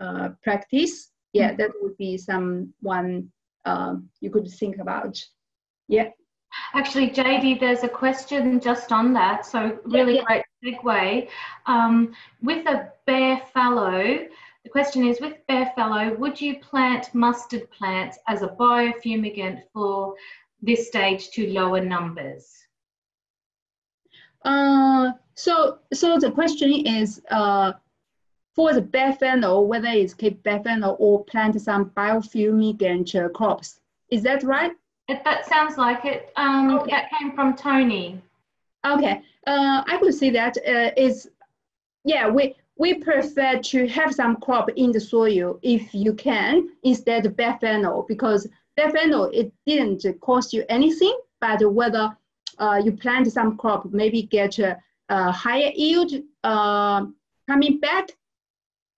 uh, practice. Yeah, mm-hmm. that would be some one uh, you could think about. Yeah. Actually, JD, there's a question just on that. So really yeah, yeah. great segue. Um, with a bare fallow, the question is, with bare fallow, would you plant mustard plants as a biofumigant for this stage to lower numbers? Uh, so, so the question is, uh, for the bare fallow, whether it's keep bare fallow or plant some biofumigant crops. Is that right? It, that sounds like it. Um, okay. That came from Tony. Okay, uh, I could see that uh, is, yeah, we, we prefer to have some crop in the soil if you can instead of fallow because fallow, it didn't cost you anything, but whether uh, you plant some crop, maybe get a, a higher yield uh, coming back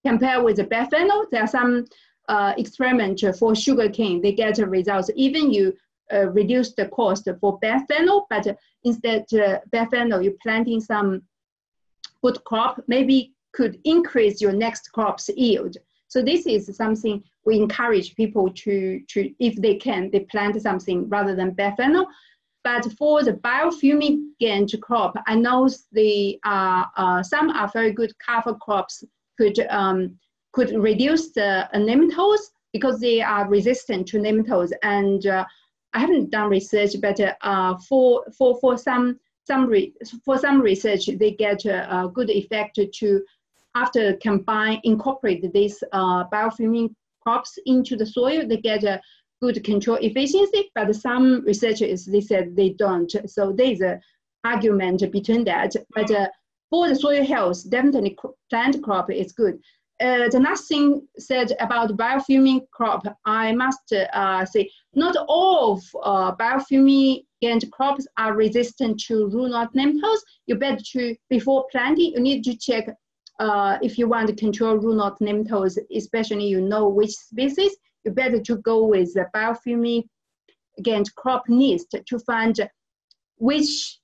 compared with the fallow. There are some uh, experiments for sugarcane, they get a results. Even you reduce the cost for fallow, but instead uh, bare fallow, you planting some food crop, maybe could increase your next crop's yield. So this is something we encourage people to, to if they can, they plant something rather than fallow. But for the biofumigant crop, I know the uh, uh, some are very good cover crops could um, could reduce the nematodes because they are resistant to nematodes. And uh, I haven't done research, but uh, for for for some some re- for some research, they get a, a, good effect to after combine incorporate these uh, biofuming crops into the soil, they get a good control efficiency, but some researchers, they said they don't. So there's an argument between that. But uh, for the soil health, definitely plant crop is good. Uh, the last thing said about biofuming crop, I must uh, say, not all of uh, biofumigant crops are resistant to root knot nematodes. You better to, before planting, you need to check uh, if you want to control root knot nematodes, especially you know which species, you better to go with the biofumigant crop list to find which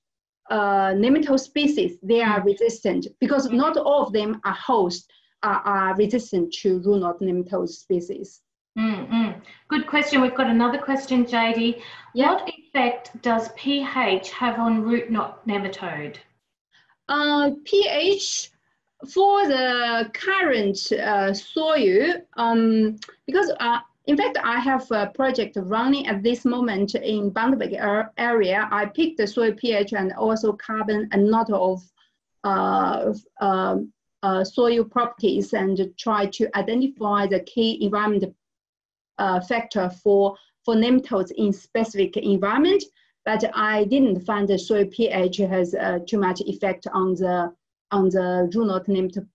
uh, nematode species they are resistant because not all of them are host are, are resistant to root knot nematode species. Mm-hmm. Good question. We've got another question, JD. What effect does pH have on root knot nematode? Uh, pH for the current uh, soil, um, because uh, in fact, I have a project running at this moment in Bundaberg area. I picked the soil pH and also carbon and not of uh, uh, uh, soil properties and try to identify the key environment uh, factor for, for nematodes in specific environment. But I didn't find the soil pH has uh, too much effect on the on the knot nematode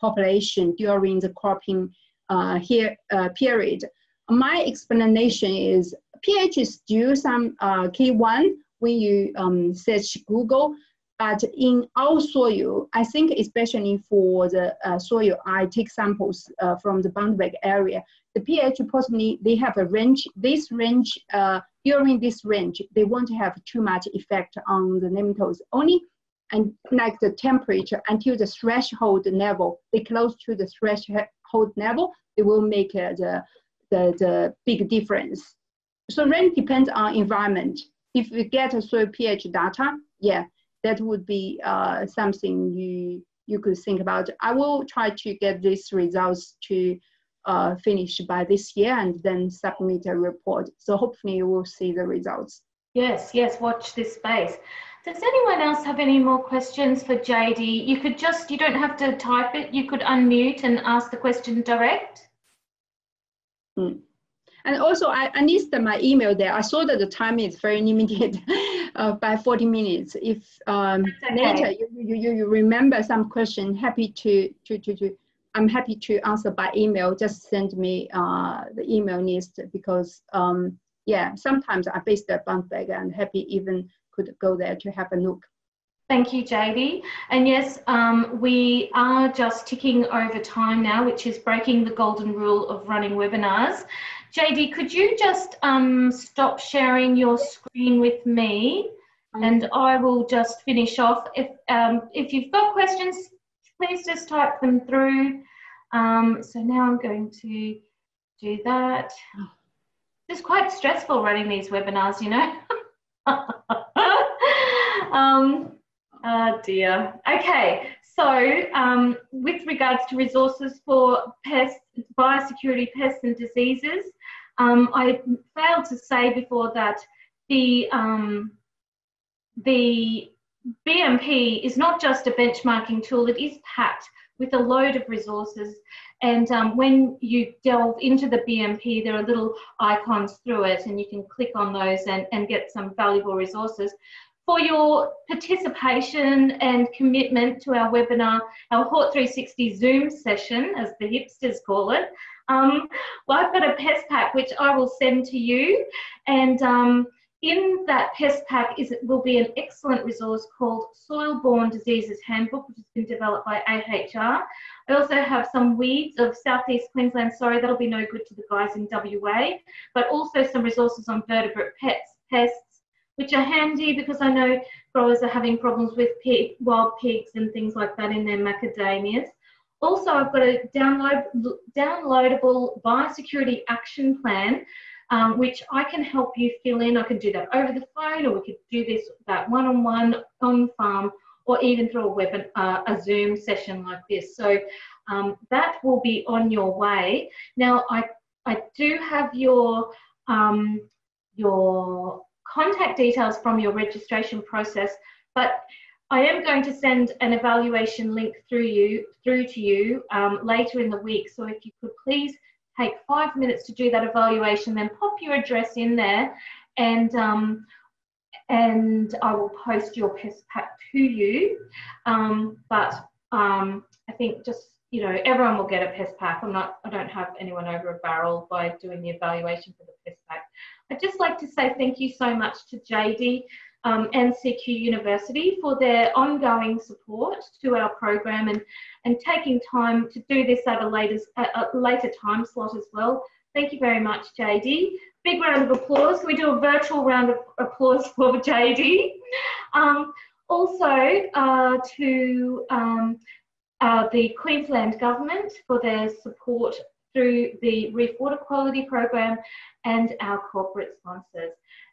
population during the cropping uh, here period my explanation is pH is still some uh, K1 when you um, search Google, but in our soil, I think especially for the uh, soil, I take samples uh, from the Bundaberg area. The pH possibly they have a range. This range uh, during this range, they won't have too much effect on the nematodes. Only and like the temperature until the threshold level, they close to the threshold level, it will make uh, the, the, the big difference. So really depends on environment. If you get a soil pH data, yeah, that would be uh, something you you could think about. I will try to get these results to uh, finish by this year and then submit a report. So hopefully you will see the results. Yes, yes, watch this space. Does anyone else have any more questions for JD? You could just, you don't have to type it, you could unmute and ask the question direct. Mm. And also, I, I listed my email there. I saw that the time is very <laughs> limited uh, by 40 minutes. If um, okay. later you, you, you remember some question, happy to, to, to, to, I'm happy to answer by email. Just send me uh, the email list because, um, yeah, sometimes I based at Bundaberg and happy even could go there to have a look. Thank you, JD. And yes, um, we are just ticking over time now, which is breaking the golden rule of running webinars. JD, could you just um, stop sharing your screen with me and I will just finish off. If, um, if you've got questions, please just type them through. Um, so now I'm going to do that. It's quite stressful running these webinars, you know. <laughs> um, oh dear. Okay, so um, with regards to resources for pests, biosecurity, pests and diseases, um, I failed to say before that the um, the BMP is not just a benchmarking tool; it is packed with a load of resources. And um, when you delve into the BMP, there are little icons through it, and you can click on those and, and get some valuable resources. For your participation and commitment to our webinar, our Hort 360 Zoom session, as the hipsters call it, um, well, I've got a pest pack which I will send to you. And um, in that pest pack is will be an excellent resource called Soil-Borne Diseases Handbook, which has been developed by AHR. I also have some weeds of Southeast Queensland. Sorry, that'll be no good to the guys in WA, but also some resources on vertebrate pets, pests, which are handy because I know growers are having problems with pig, wild pigs and things like that in their macadamias. Also, I've got a download, downloadable biosecurity action plan, um, which I can help you fill in. I can do that over the phone, or we could do this that one-on-one on farm, or even through a web, uh, a Zoom session like this. So um, that will be on your way. Now, I I do have your um, your contact details from your registration process, but I am going to send an evaluation link through you through to you um, later in the week. So if you could please take five minutes to do that evaluation, then pop your address in there, and um, and I will post your pest pack to you. Um, but um, I think just you know everyone will get a pest pack. I'm not. I don't have anyone over a barrel by doing the evaluation for the pest pack. I'd just like to say thank you so much to JD um, and CQ University for their ongoing support to our program and, and taking time to do this at a, later, at a later time slot as well. Thank you very much, JD. Big round of applause. Can we do a virtual round of applause <laughs> for JD? Um, also uh, to um, uh, the Queensland Government for their support through the Reef Water Quality Program and our corporate sponsors.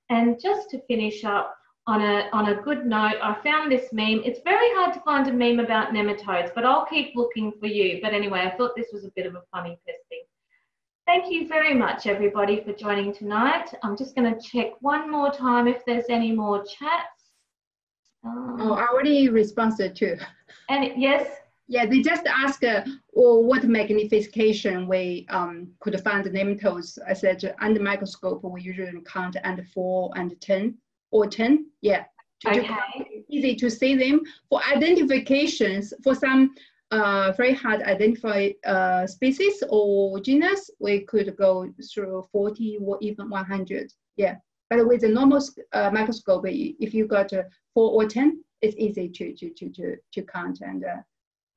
And just to finish up, on a, on a good note, I found this meme. It's very hard to find a meme about nematodes, but I'll keep looking for you. But anyway, I thought this was a bit of a funny testing. Thank you very much, everybody, for joining tonight. I'm just going to check one more time if there's any more chats. Um, oh, I already responded to. And yes? Yeah, they just ask uh, well, what magnification we um, could find the nematodes. I said under microscope, we usually count under 4 and 10 or 10, yeah. To, okay. easy to see them. For identifications, for some uh, very hard identify uh, species or genus, we could go through 40 or even 100, yeah. But with a normal uh, microscope, if you got uh, 4 or 10, it's easy to, to, to, to, to count and uh,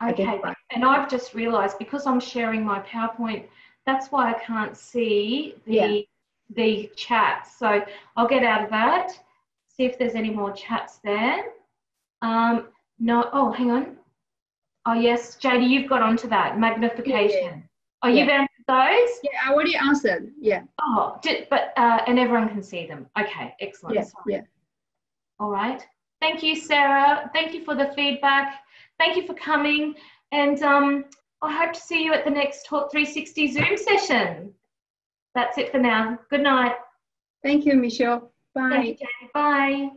Okay, and I've just realized because I'm sharing my PowerPoint, that's why I can't see the, yeah. the chat. So I'll get out of that see if there's any more chats there. Um, No, oh, hang on. Oh, yes, JD, you've got onto that magnification. Yeah, yeah. Oh, you've Yeah. answered those? Yeah, I already answered. Yeah, Oh, did, but, uh, and everyone can see them. Okay, excellent. yeah, Sorry. yeah. All right. Thank you, Sarah. Thank you for the feedback. Thank you for coming. And um, I hope to see you at the next Hort360 Zoom session. That's it for now. Good night. Thank you, Michelle. Bye. You. Bye.